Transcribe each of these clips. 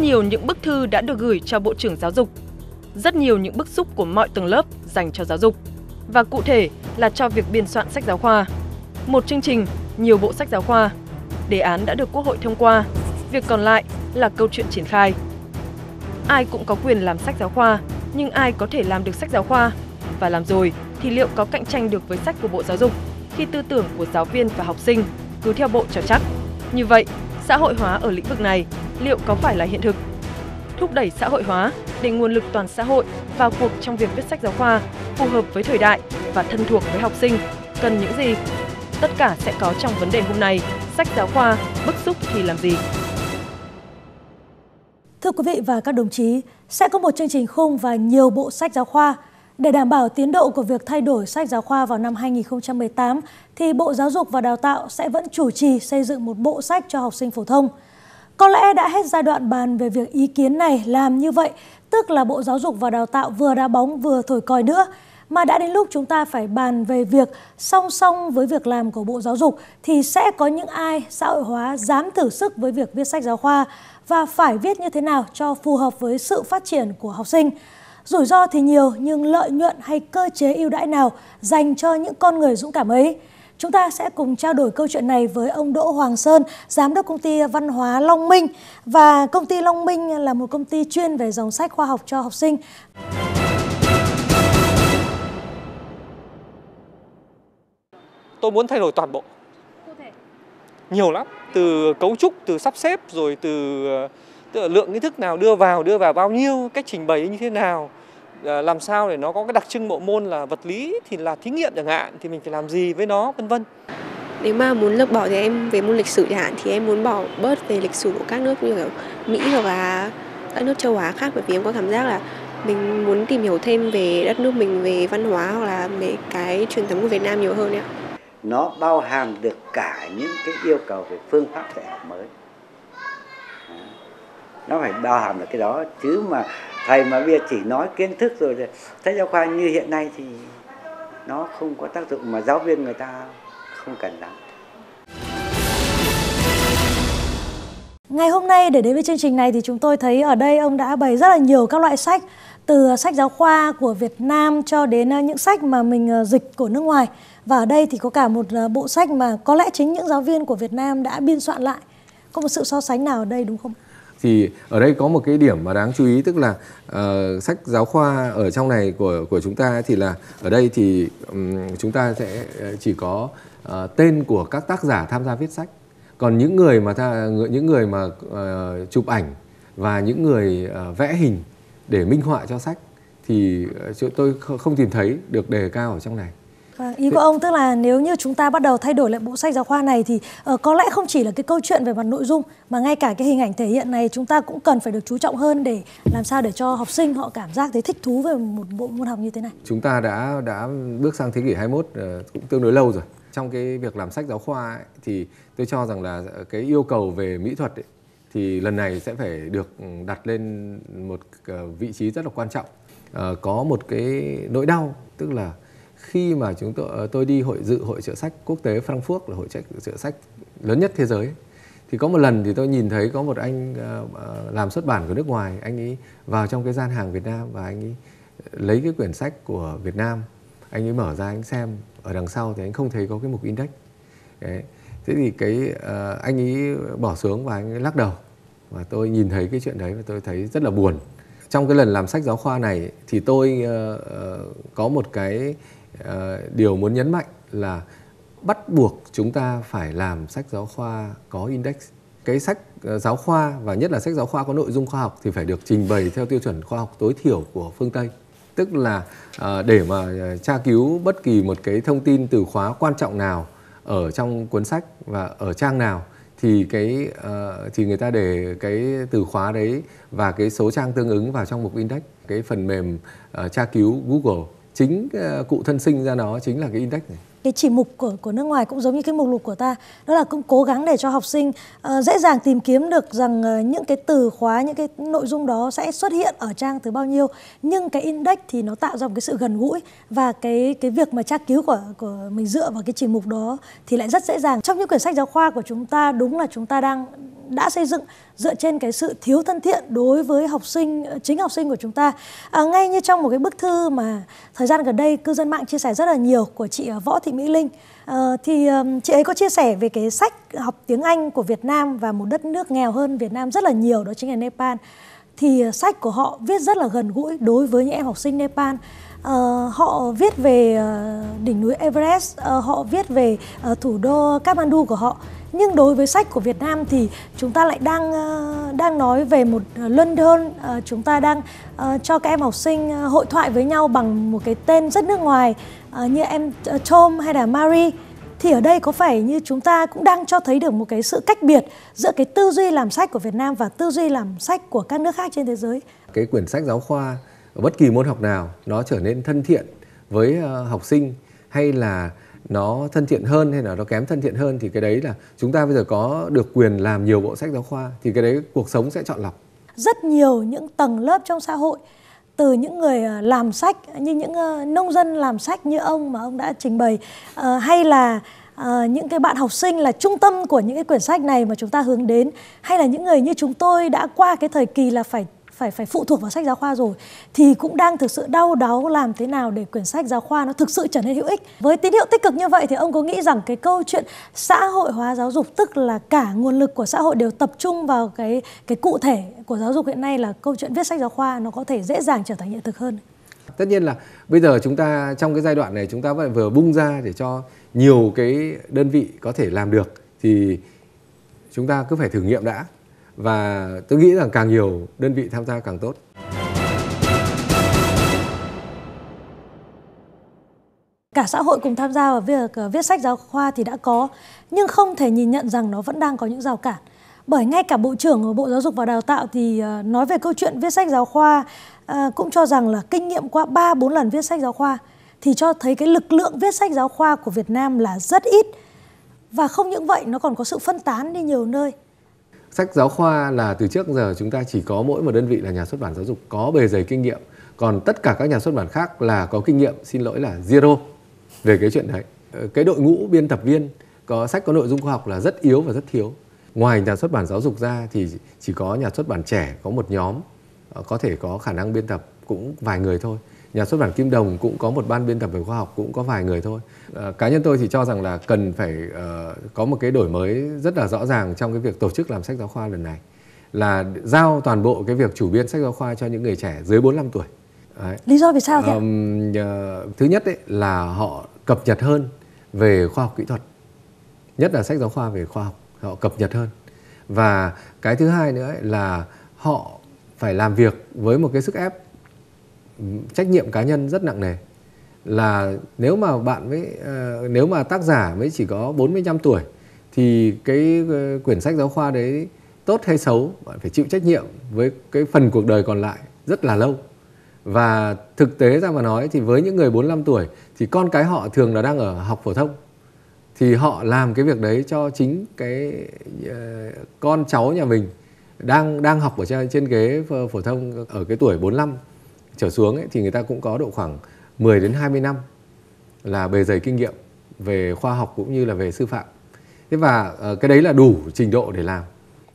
Nhiều những bức thư đã được gửi cho Bộ trưởng Giáo dục. Rất nhiều những bức xúc của mọi tầng lớp dành cho giáo dục. Và cụ thể là cho việc biên soạn sách giáo khoa. Một chương trình, nhiều bộ sách giáo khoa. Đề án đã được Quốc hội thông qua. Việc còn lại là câu chuyện triển khai. Ai cũng có quyền làm sách giáo khoa, nhưng ai có thể làm được sách giáo khoa? Và làm rồi thì liệu có cạnh tranh được với sách của Bộ Giáo dục khi tư tưởng của giáo viên và học sinh cứ theo bộ cho chắc? Như vậy, xã hội hóa ở lĩnh vực này liệu có phải là hiện thực? Thúc đẩy xã hội hóa để nguồn lực toàn xã hội vào cuộc trong việc viết sách giáo khoa phù hợp với thời đại và thân thuộc với học sinh cần những gì? Tất cả sẽ có trong vấn đề hôm nay. Sách giáo khoa, bức xúc thì làm gì? Thưa quý vị và các đồng chí, sẽ có một chương trình khung và nhiều bộ sách giáo khoa. Để đảm bảo tiến độ của việc thay đổi sách giáo khoa vào năm 2018, thì Bộ Giáo dục và Đào tạo sẽ vẫn chủ trì xây dựng một bộ sách cho học sinh phổ thông. Có lẽ đã hết giai đoạn bàn về việc ý kiến này làm như vậy, tức là Bộ Giáo dục và Đào tạo vừa đá bóng vừa thổi còi nữa, mà đã đến lúc chúng ta phải bàn về việc song song với việc làm của Bộ Giáo dục thì sẽ có những ai xã hội hóa dám thử sức với việc viết sách giáo khoa và phải viết như thế nào cho phù hợp với sự phát triển của học sinh. Rủi ro thì nhiều nhưng lợi nhuận hay cơ chế ưu đãi nào dành cho những con người dũng cảm ấy? Chúng ta sẽ cùng trao đổi câu chuyện này với ông Đỗ Hoàng Sơn, giám đốc công ty văn hóa Long Minh và công ty Long Minh là một công ty chuyên về dòng sách khoa học cho học sinh. Tôi muốn thay đổi toàn bộ. Nhiều lắm, từ cấu trúc, từ sắp xếp rồi từ ờ, từ lượng kiến thức nào đưa vào, đưa vào bao nhiêu, cách trình bày như thế nào, làm sao để nó có cái đặc trưng bộ môn là vật lý thì là thí nghiệm chẳng hạn thì mình phải làm gì với nó vân vân. Nếu mà muốn lược bỏ thì em về môn lịch sử chẳng hạn thì em muốn bỏ bớt về lịch sử của các nước như kiểu Mỹ hoặc là các nước châu Á khác bởi vì em có cảm giác là mình muốn tìm hiểu thêm về đất nước mình về văn hóa hoặc là về cái truyền thống của Việt Nam nhiều hơn ạ. Nó bao hàm được cả những cái yêu cầu về phương pháp dạy học mới. Nó phải bao hàm được cái đó chứ mà thầy mà bây giờ chỉ nói kiến thức rồi thì sách giáo khoa như hiện nay thì nó không có tác dụng mà giáo viên người ta không cần lắm Ngày hôm nay để đến với chương trình này thì chúng tôi thấy ở đây ông đã bày rất là nhiều các loại sách, từ sách giáo khoa của Việt Nam cho đến ờ, những sách mà mình ờ, dịch của nước ngoài. Và ở đây thì có cả một ờ, bộ sách mà có lẽ chính những giáo viên của Việt Nam đã biên soạn lại. Có một sự so sánh nào ở đây đúng không? Thì ở đây có một cái điểm mà đáng chú ý tức là uh, sách giáo khoa ở trong này của của chúng ta thì là ở đây thì um, chúng ta sẽ ờ, chỉ có uh, tên của các tác giả tham gia viết sách. Còn những người mà tha, những người mà uh, chụp ảnh và những người uh, vẽ hình để minh họa cho sách thì tôi không tìm thấy được đề cao ở trong này. Vâng, ý của ông tức là nếu như chúng ta bắt đầu thay đổi lại bộ sách giáo khoa này thì uh, có lẽ không chỉ là cái câu chuyện về mặt nội dung mà ngay cả cái hình ảnh thể hiện này chúng ta cũng cần phải được chú trọng hơn để làm sao để cho học sinh họ cảm giác thấy thích thú về một bộ môn học như thế này. Chúng ta đã đã bước sang thế kỷ 21 uh, ờ, cũng tương đối lâu rồi. Trong cái việc làm sách giáo khoa ấy, thì tôi cho rằng là ờ, cái yêu cầu về mỹ thuật ấy, thì lần này sẽ phải được ừ, đặt lên một vị trí rất là quan trọng. Uh, có một cái nỗi đau tức là khi mà chúng tôi ờ, tôi đi hội dự hội trợ sách quốc tế Frankfurt là hội trợ sách lớn nhất thế giới thì có một lần thì tôi nhìn thấy có một anh ờ, ờ, làm xuất bản của nước ngoài anh ấy vào trong cái gian hàng Việt Nam và anh ấy lấy cái quyển sách của Việt Nam anh ấy mở ra anh xem ở đằng sau thì anh không thấy có cái mục index Đấy. thế thì cái uh, anh ấy bỏ xuống và anh ấy lắc đầu và tôi nhìn thấy cái chuyện đấy và tôi thấy rất là buồn trong cái lần làm sách giáo khoa này thì tôi uh, uh, có một cái Ờ, điều muốn nhấn mạnh là bắt buộc chúng ta phải làm sách giáo khoa có index. Cái sách ờ, giáo khoa và nhất là sách giáo khoa có nội dung khoa học thì phải được trình bày theo tiêu chuẩn khoa học tối thiểu của phương Tây. Tức là ờ, để mà tra cứu bất kỳ một cái thông tin từ khóa quan trọng nào ở trong cuốn sách và ở trang nào thì cái uh, thì người ta để cái từ khóa đấy và cái số trang tương ứng vào trong mục index cái phần mềm uh, tra cứu Google chính ờ, cụ thân sinh ra nó chính là cái index này cái chỉ mục của của nước ngoài cũng giống như cái mục lục của ta đó là cũng cố gắng để cho học sinh uh, dễ dàng tìm kiếm được rằng uh, những cái từ khóa những cái nội dung đó sẽ xuất hiện ở trang thứ bao nhiêu. Nhưng cái index thì nó tạo ra một cái sự gần gũi và cái cái việc mà tra cứu của của mình dựa vào cái chỉ mục đó thì lại rất dễ dàng. Trong những quyển sách giáo khoa của chúng ta đúng là chúng ta đang đã xây dựng dựa trên cái sự thiếu thân thiện đối với học sinh ờ, chính học sinh của chúng ta. À, ngay như trong một cái bức thư mà thời gian gần đây cư dân mạng chia sẻ rất là nhiều của chị Võ Thị thị Mỹ Linh. À, thì chị ấy có chia sẻ về cái sách học tiếng Anh của Việt Nam và một đất nước nghèo hơn Việt Nam rất là nhiều đó chính là Nepal. Thì ờ, sách của họ viết rất là gần gũi đối với những em học sinh Nepal. Uh, họ viết về uh, đỉnh núi Everest, uh, họ viết về uh, thủ đô Kathmandu của họ. Nhưng đối với sách của Việt Nam thì chúng ta lại đang uh, đang nói về một uh, London, uh, chúng ta đang uh, cho các em học sinh uh, hội thoại với nhau bằng một cái tên rất nước ngoài uh, như em Tom hay là Marie thì ở đây có phải như chúng ta cũng đang cho thấy được một cái sự cách biệt giữa cái tư duy làm sách của Việt Nam và tư duy làm sách của các nước khác trên thế giới. Cái quyển sách giáo khoa ở bất kỳ môn học nào nó trở nên thân thiện với uh, học sinh hay là nó thân thiện hơn hay là nó kém thân thiện hơn thì cái đấy là chúng ta bây giờ có được quyền làm nhiều bộ sách giáo khoa thì cái đấy cuộc sống sẽ chọn lọc. Rất nhiều những tầng lớp trong xã hội từ những người ờ, làm sách, như những ờ, nông dân làm sách như ông mà ông đã trình bày ờ, hay là những cái bạn học sinh là trung tâm của những cái quyển sách này mà chúng ta hướng đến, hay là những người như chúng tôi đã qua cái thời kỳ là phải phải phải phụ thuộc vào sách giáo khoa rồi, thì cũng đang thực sự đau đáu làm thế nào để quyển sách giáo khoa nó thực sự trở nên hữu ích. Với tín hiệu tích cực như vậy thì ông có nghĩ rằng cái câu chuyện xã hội hóa giáo dục, tức là cả nguồn lực của xã hội đều tập trung vào cái cái cụ thể của giáo dục hiện nay là câu chuyện viết sách giáo khoa nó có thể dễ dàng trở thành hiện thực hơn. Tất nhiên là bây giờ chúng ta, trong cái giai đoạn này chúng ta vẫn vừa bung ra để cho nhiều cái đơn vị có thể làm được, thì chúng ta cứ phải thử nghiệm đã và tôi nghĩ rằng càng nhiều đơn vị tham gia càng tốt. Cả xã hội cùng tham gia vào việc ờ, viết sách giáo khoa thì đã có, nhưng không thể nhìn nhận rằng nó vẫn đang có những rào cản. Bởi ngay cả Bộ trưởng của Bộ Giáo dục và Đào tạo thì ờ, nói về câu chuyện viết sách giáo khoa ờ, cũng cho rằng là kinh nghiệm qua 3-4 lần viết sách giáo khoa thì cho thấy cái lực lượng viết sách giáo khoa của Việt Nam là rất ít. Và không những vậy nó còn có sự phân tán đi nhiều nơi. Sách giáo khoa là từ trước giờ chúng ta chỉ có mỗi một đơn vị là nhà xuất bản giáo dục có bề dày kinh nghiệm. Còn tất cả các nhà xuất bản khác là có kinh nghiệm, xin lỗi là zero về cái chuyện đấy. Ờ, cái đội ngũ biên tập viên có sách có nội dung khoa học là rất yếu và rất thiếu. Ngoài nhà xuất bản giáo dục ra thì chỉ có nhà xuất bản trẻ có một nhóm ờ, có thể có khả năng biên tập cũng vài người thôi nhà xuất bản Kim Đồng cũng có một ban biên tập về khoa học cũng có vài người thôi. À, cá nhân tôi thì cho rằng là cần phải uh, có một cái đổi mới rất là rõ ràng trong cái việc tổ chức làm sách giáo khoa lần này là giao toàn bộ cái việc chủ biên sách giáo khoa cho những người trẻ dưới 45 tuổi. Đấy. Lý do vì sao thế? Um, uh, thứ nhất ấy là họ cập nhật hơn về khoa học kỹ thuật, nhất là sách giáo khoa về khoa học họ cập nhật hơn và cái thứ hai nữa ấy là họ phải làm việc với một cái sức ép trách nhiệm cá nhân rất nặng nề. Là nếu mà bạn với uh, nếu mà tác giả mới chỉ có 45 tuổi thì cái ờ, quyển sách giáo khoa đấy tốt hay xấu bạn phải chịu trách nhiệm với cái phần cuộc đời còn lại rất là lâu. Và thực tế ra mà nói thì với những người 45 tuổi thì con cái họ thường là đang ở học phổ thông. Thì họ làm cái việc đấy cho chính cái uh, con cháu nhà mình đang đang học ở trên, trên ghế phổ thông ở cái tuổi 45 trở xuống ấy, thì người ta cũng có độ khoảng 10 đến 20 năm là bề dày kinh nghiệm về khoa học cũng như là về sư phạm. Thế và uh, cái đấy là đủ trình độ để làm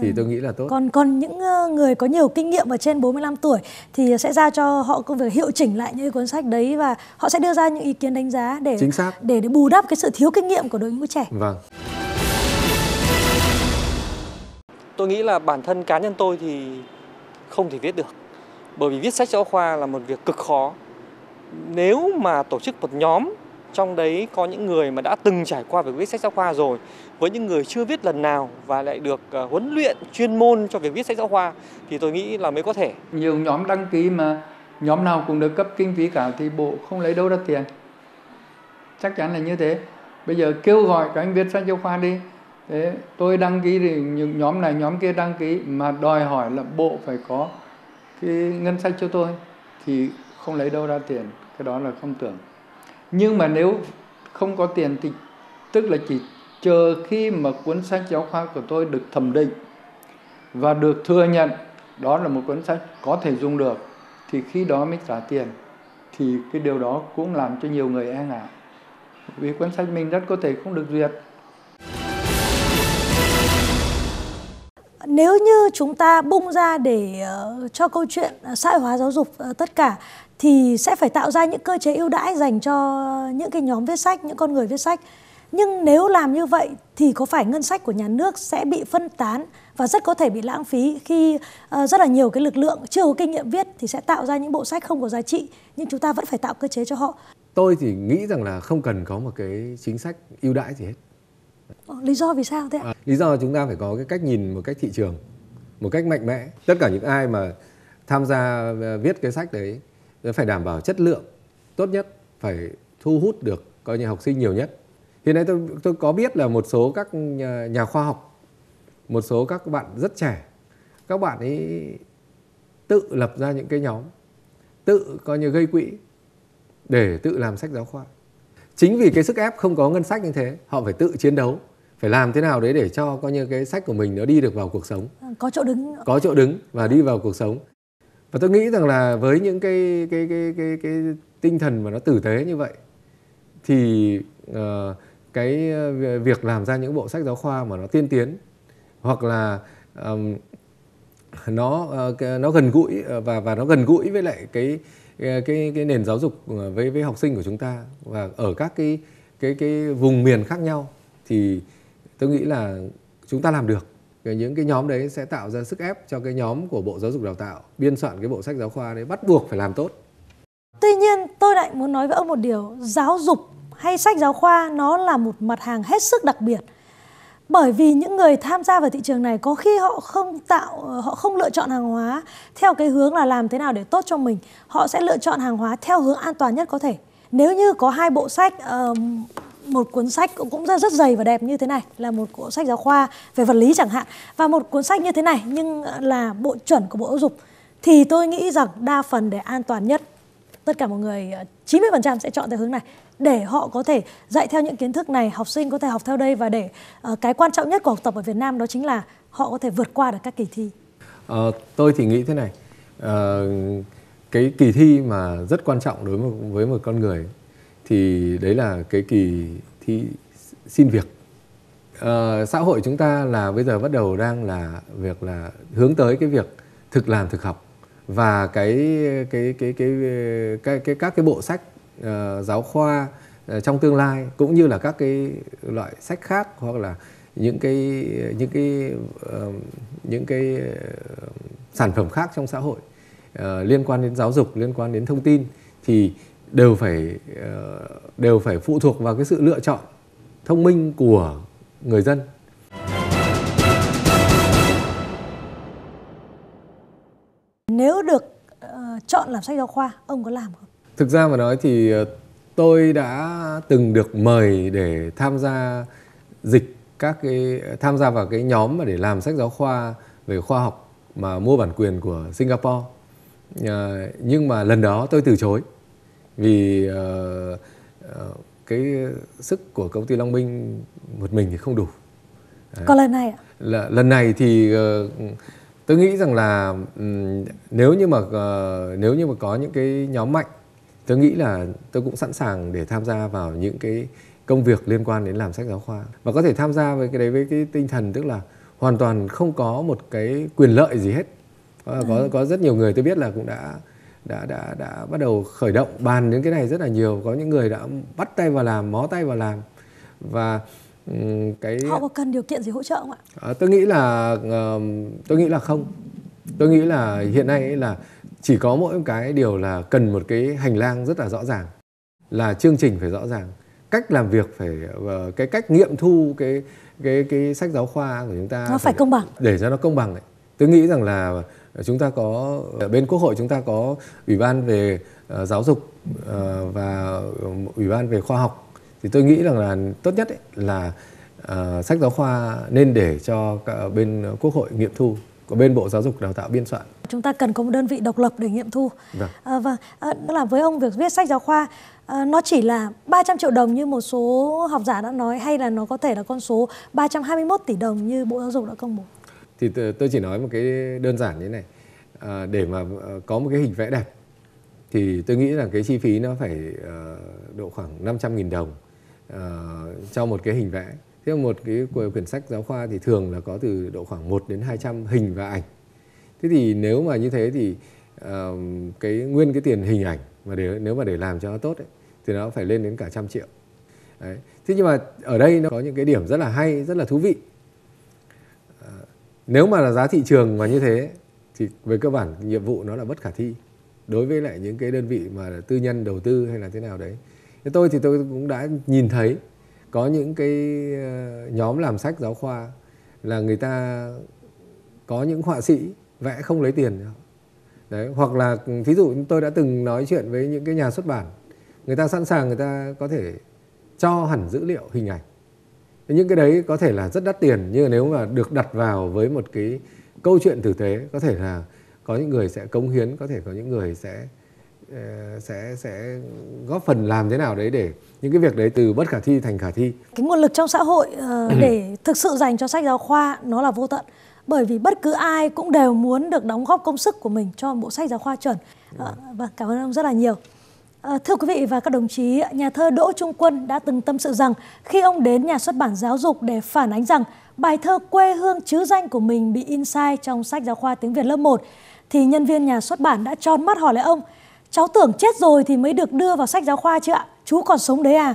thì tôi nghĩ là tốt. Còn còn những ờ, người có nhiều kinh nghiệm ở trên 45 tuổi thì sẽ ra cho họ công việc hiệu chỉnh lại những cuốn sách đấy và họ sẽ đưa ra những ý kiến đánh giá để Chính xác. để để bù đắp cái sự thiếu kinh nghiệm của đội ngũ trẻ. Vâng. Tôi nghĩ là bản thân cá nhân tôi thì không thể viết được bởi vì viết sách giáo khoa là một việc cực khó. Nếu mà tổ chức một nhóm, trong đấy có những người mà đã từng trải qua việc viết sách giáo khoa rồi, với những người chưa viết lần nào và lại được ờ, huấn luyện chuyên môn cho việc viết sách giáo khoa, thì tôi nghĩ là mới có thể. Nhiều nhóm đăng ký mà nhóm nào cũng được cấp kinh phí cả thì bộ không lấy đâu ra tiền. Chắc chắn là như thế. Bây giờ kêu gọi các anh viết sách giáo khoa đi. Thế tôi đăng ký thì những nhóm này, nhóm kia đăng ký mà đòi hỏi là bộ phải có cái ngân sách cho tôi thì không lấy đâu ra tiền, cái đó là không tưởng. Nhưng mà nếu không có tiền thì, tức là chỉ chờ khi mà cuốn sách giáo khoa của tôi được thẩm định và được thừa nhận, đó là một cuốn sách có thể dùng được, thì khi đó mới trả tiền. Thì cái điều đó cũng làm cho nhiều người e ngại. Vì cuốn sách mình rất có thể không được duyệt. Nếu như chúng ta bung ra để uh, cho câu chuyện uh, xã hội hóa giáo dục uh, tất cả thì sẽ phải tạo ra những cơ chế ưu đãi dành cho những cái nhóm viết sách, những con người viết sách. Nhưng nếu làm như vậy thì có phải ngân sách của nhà nước sẽ bị phân tán và rất có thể bị lãng phí khi uh, rất là nhiều cái lực lượng chưa có kinh nghiệm viết thì sẽ tạo ra những bộ sách không có giá trị nhưng chúng ta vẫn phải tạo cơ chế cho họ. Tôi thì nghĩ rằng là không cần có một cái chính sách ưu đãi gì hết. Ờ, lý do vì sao thế ạ? À, lý do chúng ta phải có cái cách nhìn một cách thị trường, một cách mạnh mẽ. Tất cả những ai mà tham gia ờ, viết cái sách đấy phải đảm bảo chất lượng tốt nhất, phải thu hút được coi như học sinh nhiều nhất. Hiện nay tôi tôi có biết là một số các nhà, nhà khoa học, một số các bạn rất trẻ, các bạn ấy tự lập ra những cái nhóm, tự coi như gây quỹ để tự làm sách giáo khoa. Chính vì cái sức ép không có ngân sách như thế, họ phải tự chiến đấu, phải làm thế nào đấy để cho coi như cái sách của mình nó đi được vào cuộc sống. Có chỗ đứng. Có chỗ đứng và đi vào cuộc sống. Và tôi nghĩ rằng là với những cái cái cái cái cái, cái tinh thần mà nó tử tế như vậy thì uh, cái ờ, việc làm ra những bộ sách giáo khoa mà nó tiên tiến hoặc là um, nó uh, nó gần gũi và và nó gần gũi với lại cái Ờ, cái cái nền giáo dục ờ, với với học sinh của chúng ta và ở các cái cái cái vùng miền khác nhau thì tôi nghĩ là chúng ta làm được những cái nhóm đấy sẽ tạo ra sức ép cho cái nhóm của Bộ Giáo dục Đào tạo biên soạn cái bộ sách giáo khoa đấy bắt buộc phải làm tốt. Tuy nhiên tôi lại muốn nói với ông một điều, giáo dục hay sách giáo khoa nó là một mặt hàng hết sức đặc biệt. Bởi vì những người tham gia vào thị trường này có khi họ không tạo họ không lựa chọn hàng hóa theo cái hướng là làm thế nào để tốt cho mình, họ sẽ lựa chọn hàng hóa theo hướng an toàn nhất có thể. Nếu như có hai bộ sách một cuốn sách cũng rất rất dày và đẹp như thế này là một cuốn sách giáo khoa về vật lý chẳng hạn và một cuốn sách như thế này nhưng là bộ chuẩn của Bộ Giáo dục thì tôi nghĩ rằng đa phần để an toàn nhất tất cả mọi người ờ, 90% sẽ chọn theo hướng này để họ có thể dạy theo những kiến thức này học sinh có thể học theo đây và để uh, cái quan trọng nhất của học tập ở Việt Nam đó chính là họ có thể vượt qua được các kỳ thi. Uh, tôi thì nghĩ thế này uh, cái kỳ thi mà rất quan trọng đối với với một con người thì đấy là cái kỳ thi xin việc uh, xã hội chúng ta là bây giờ bắt đầu đang là việc là hướng tới cái việc thực làm thực học và cái cái cái cái cái, cái các cái bộ sách uh, giáo khoa uh, trong tương lai cũng như là các cái loại sách khác hoặc là những cái những cái uh, những cái uh, sản phẩm khác trong xã hội uh, liên quan đến giáo dục liên quan đến thông tin thì đều phải uh, đều phải phụ thuộc vào cái sự lựa chọn thông minh của người dân Nếu được uh, chọn làm sách giáo khoa, ông có làm không? Thực ra mà nói thì ờ, tôi đã từng được mời để tham gia dịch các cái tham gia vào cái nhóm mà để làm sách giáo khoa về khoa học mà mua bản quyền của Singapore. Uh, nhưng mà lần đó tôi từ chối vì uh, uh, cái sức của công ty Long Minh một mình thì không đủ. Đấy. Còn lần này ạ? Là, lần này thì uh, tôi nghĩ rằng là um, nếu như mà uh, nếu như mà có những cái nhóm mạnh tôi nghĩ là tôi cũng sẵn sàng để tham gia vào những cái công việc liên quan đến làm sách giáo khoa. Và có thể tham gia với cái đấy với cái tinh thần tức là hoàn toàn không có một cái quyền lợi gì hết. Có có, có rất nhiều người tôi biết là cũng đã đã đã đã bắt đầu khởi động bàn đến cái này rất là nhiều. Có những người đã bắt tay vào làm mó tay vào làm. Và cái họ có cần điều kiện gì hỗ trợ không ạ? À, tôi nghĩ là uh, tôi nghĩ là không. Tôi nghĩ là hiện nay là chỉ có mỗi cái điều là cần một cái hành lang rất là rõ ràng là chương trình phải rõ ràng. Cách làm việc phải uh, cái cách nghiệm thu cái cái cái sách giáo khoa của chúng ta nó phải, phải công bằng. để cho nó công bằng ấy. tôi nghĩ rằng là chúng ta có ở bên quốc hội chúng ta có ủy ban về uh, giáo dục uh, và ủy ban về khoa học. Thì tôi nghĩ rằng là tốt nhất ấy là uh, sách giáo khoa nên để cho cả bên quốc hội nghiệm thu của bên bộ giáo dục đào tạo biên soạn. Chúng ta cần có một đơn vị độc lập để nghiệm thu. Vâng. à, và à, đó là với ông việc viết sách giáo khoa à, nó chỉ là 300 triệu đồng như một số học giả đã nói hay là nó có thể là con số 321 tỷ đồng như bộ giáo dục đã công bố? Thì tôi chỉ nói một cái đơn giản như này. À, để mà có một cái hình vẽ đẹp thì tôi nghĩ là cái chi phí nó phải uh, độ khoảng 500.000 đồng uh, cho một cái hình vẽ Thế một cái quyển sách giáo khoa thì thường là có từ độ khoảng 1 đến 200 hình và ảnh. Thế thì nếu mà như thế thì uh, cái nguyên cái tiền hình ảnh mà để nếu mà để làm cho nó tốt ấy, thì nó phải lên đến cả trăm triệu. Đấy. Thế nhưng mà ở đây nó có những cái điểm rất là hay, rất là thú vị. Uh, nếu mà là giá thị trường mà như thế thì về cơ bản nhiệm vụ nó là bất khả thi đối với lại những cái đơn vị mà tư nhân đầu tư hay là thế nào đấy. Thế tôi thì tôi cũng đã nhìn thấy có những cái ờ, nhóm làm sách giáo khoa là người ta có những họa sĩ vẽ không lấy tiền đấy, hoặc là ừ, thí dụ tôi đã từng nói chuyện với những cái nhà xuất bản, người ta sẵn sàng người ta có thể cho hẳn dữ liệu, hình ảnh. Những cái đấy có thể là rất đắt tiền, nhưng mà nếu mà được đặt vào với một cái câu chuyện tử tế, có thể là có những người sẽ cống hiến, có thể có những người sẽ ờ, sẽ sẽ góp phần làm thế nào đấy để những cái việc đấy từ bất khả thi thành khả thi. Cái nguồn lực trong xã hội uh, để thực sự dành cho sách giáo khoa nó là vô tận. Bởi vì bất cứ ai cũng đều muốn được đóng góp công sức của mình cho bộ sách giáo khoa chuẩn. Uh, và cảm ơn ông rất là nhiều. À, thưa quý vị và các đồng chí, nhà thơ Đỗ Trung Quân đã từng tâm sự rằng khi ông đến nhà xuất bản giáo dục để phản ánh rằng bài thơ quê hương chứ danh của mình bị in sai trong sách giáo khoa tiếng Việt lớp 1, thì nhân viên nhà xuất bản đã tròn mắt hỏi lại ông, cháu tưởng chết rồi thì mới được đưa vào sách giáo khoa chứ ạ, chú còn sống đấy à?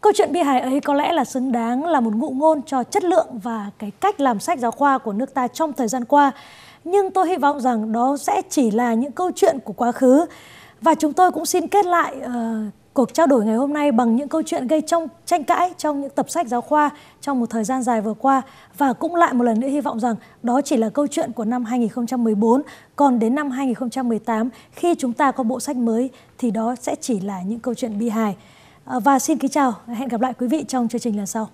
Câu chuyện bi hài ấy có lẽ là xứng đáng là một ngụ ngôn cho chất lượng và cái cách làm sách giáo khoa của nước ta trong thời gian qua. Nhưng tôi hy vọng rằng đó sẽ chỉ là những câu chuyện của quá khứ. Và chúng tôi cũng xin kết lại uh, cuộc trao đổi ngày hôm nay bằng những câu chuyện gây trong tranh cãi trong những tập sách giáo khoa trong một thời gian dài vừa qua và cũng lại một lần nữa hy vọng rằng đó chỉ là câu chuyện của năm 2014 còn đến năm 2018 khi chúng ta có bộ sách mới thì đó sẽ chỉ là những câu chuyện bi hài. À, và xin kính chào, hẹn gặp lại quý vị trong chương trình lần sau.